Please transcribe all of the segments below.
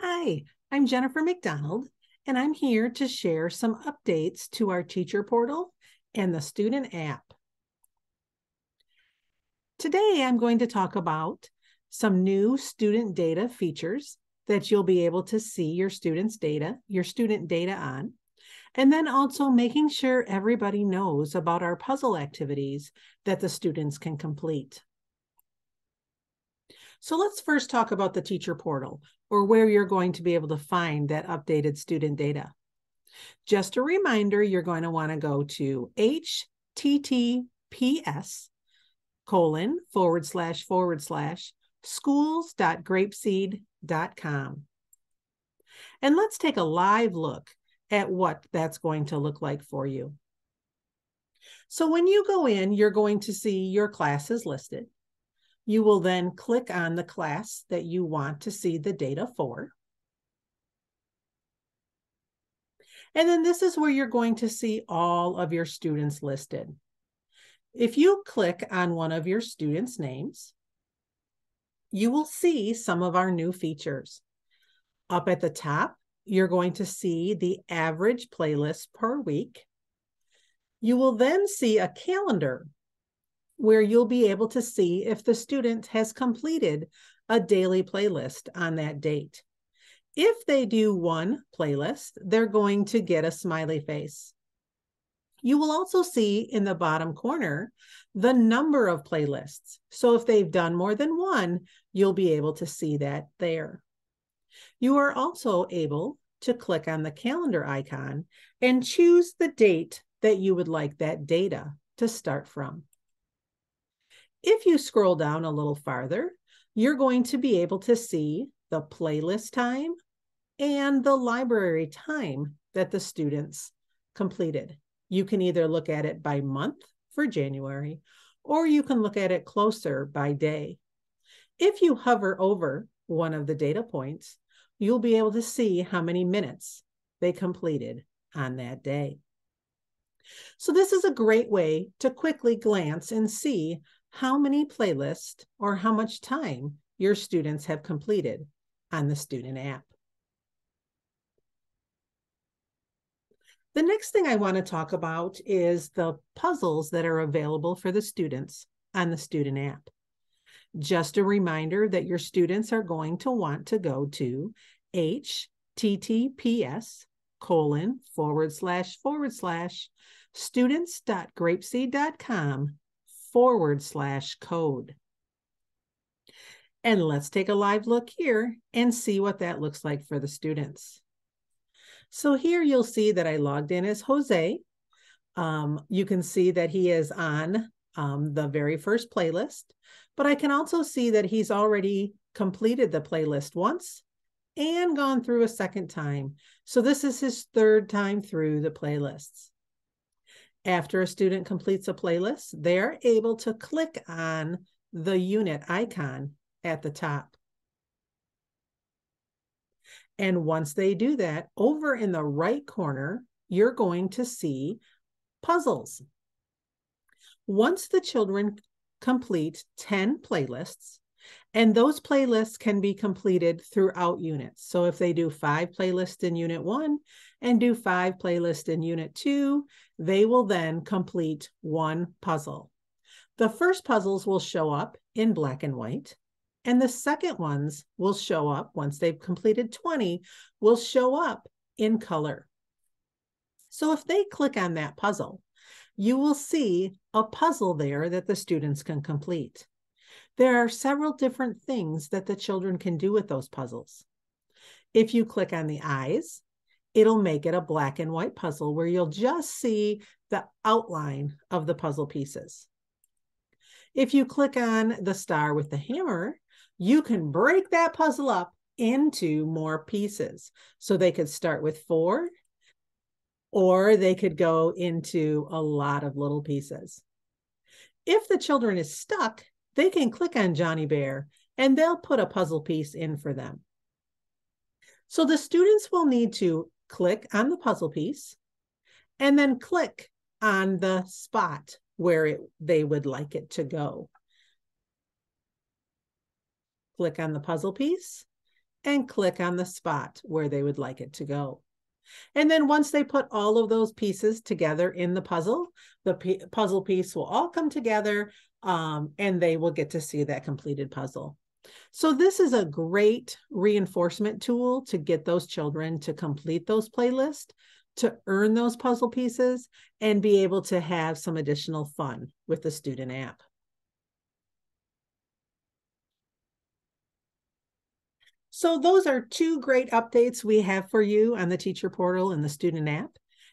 Hi, I'm Jennifer McDonald, and I'm here to share some updates to our teacher portal and the student app. Today, I'm going to talk about some new student data features that you'll be able to see your students' data, your student data on, and then also making sure everybody knows about our puzzle activities that the students can complete. So let's first talk about the teacher portal or where you're going to be able to find that updated student data. Just a reminder, you're going to want to go to https colon forward slash forward slash schools.grapeseed.com. And let's take a live look at what that's going to look like for you. So when you go in, you're going to see your classes listed. You will then click on the class that you want to see the data for. And then this is where you're going to see all of your students listed. If you click on one of your students' names, you will see some of our new features. Up at the top, you're going to see the average playlist per week. You will then see a calendar where you'll be able to see if the student has completed a daily playlist on that date. If they do one playlist, they're going to get a smiley face. You will also see in the bottom corner the number of playlists. So if they've done more than one, you'll be able to see that there. You are also able to click on the calendar icon and choose the date that you would like that data to start from. If you scroll down a little farther, you're going to be able to see the playlist time and the library time that the students completed. You can either look at it by month for January, or you can look at it closer by day. If you hover over one of the data points, you'll be able to see how many minutes they completed on that day. So this is a great way to quickly glance and see how many playlists or how much time your students have completed on the student app. The next thing I want to talk about is the puzzles that are available for the students on the student app. Just a reminder that your students are going to want to go to https colon forward slash forward slash students.grapeseed.com forward slash code. And let's take a live look here and see what that looks like for the students. So here you'll see that I logged in as Jose. Um, you can see that he is on um, the very first playlist, but I can also see that he's already completed the playlist once and gone through a second time. So this is his third time through the playlists. After a student completes a playlist, they're able to click on the unit icon at the top. And once they do that, over in the right corner, you're going to see puzzles. Once the children complete 10 playlists, and those playlists can be completed throughout units. So if they do five playlists in unit one and do five playlists in unit two, they will then complete one puzzle. The first puzzles will show up in black and white, and the second ones will show up once they've completed 20, will show up in color. So if they click on that puzzle, you will see a puzzle there that the students can complete. There are several different things that the children can do with those puzzles. If you click on the eyes, it'll make it a black and white puzzle where you'll just see the outline of the puzzle pieces. If you click on the star with the hammer, you can break that puzzle up into more pieces. So they could start with four, or they could go into a lot of little pieces. If the children is stuck, they can click on Johnny Bear and they'll put a puzzle piece in for them. So the students will need to click on the puzzle piece and then click on the spot where it, they would like it to go. Click on the puzzle piece and click on the spot where they would like it to go. And then once they put all of those pieces together in the puzzle, the puzzle piece will all come together um, and they will get to see that completed puzzle. So this is a great reinforcement tool to get those children to complete those playlists, to earn those puzzle pieces, and be able to have some additional fun with the student app. So those are two great updates we have for you on the teacher portal and the student app.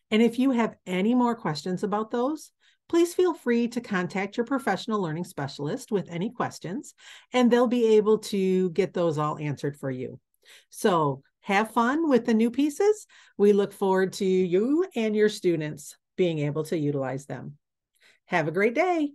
And if you have any more questions about those, please feel free to contact your professional learning specialist with any questions, and they'll be able to get those all answered for you. So have fun with the new pieces. We look forward to you and your students being able to utilize them. Have a great day.